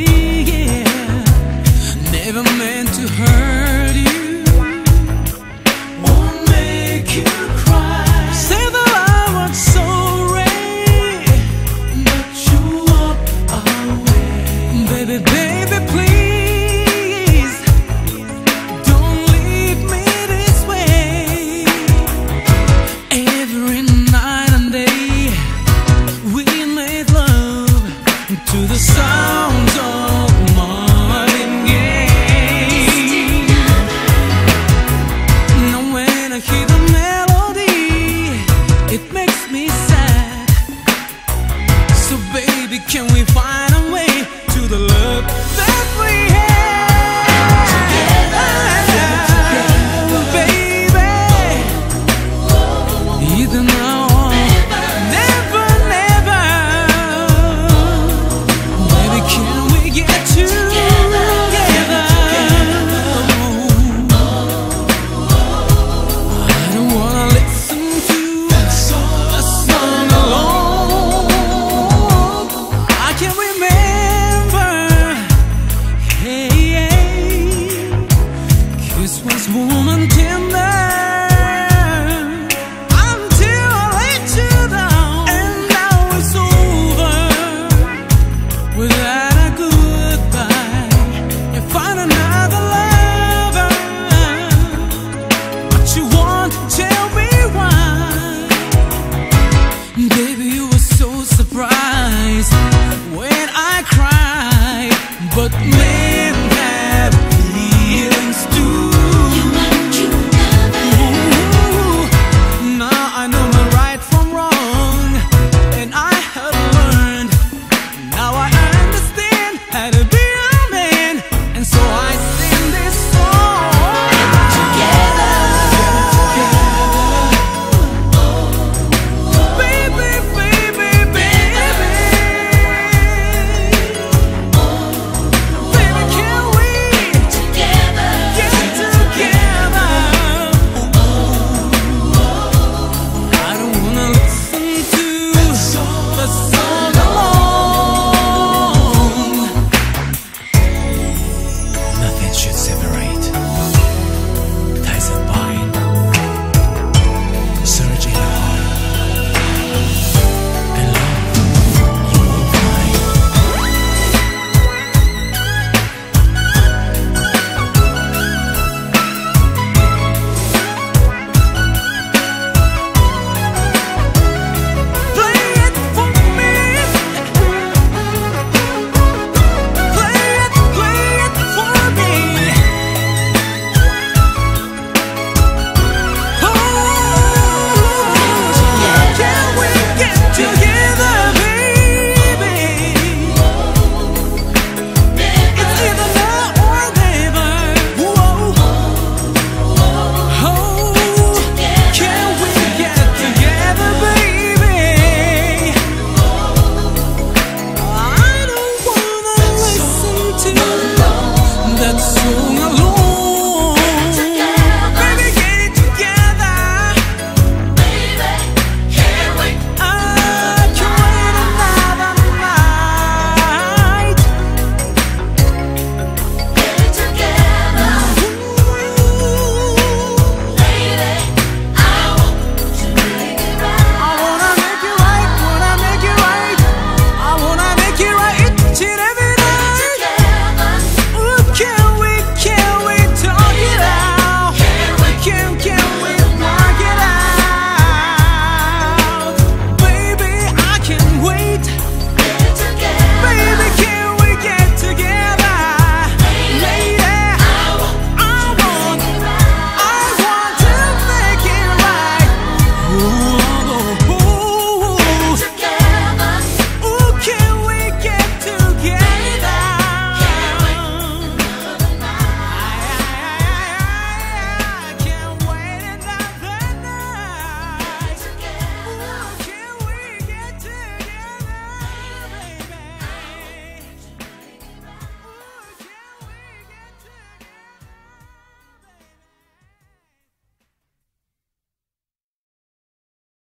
yeah. Never meant to hurt. Baby, can we find a way to the love me.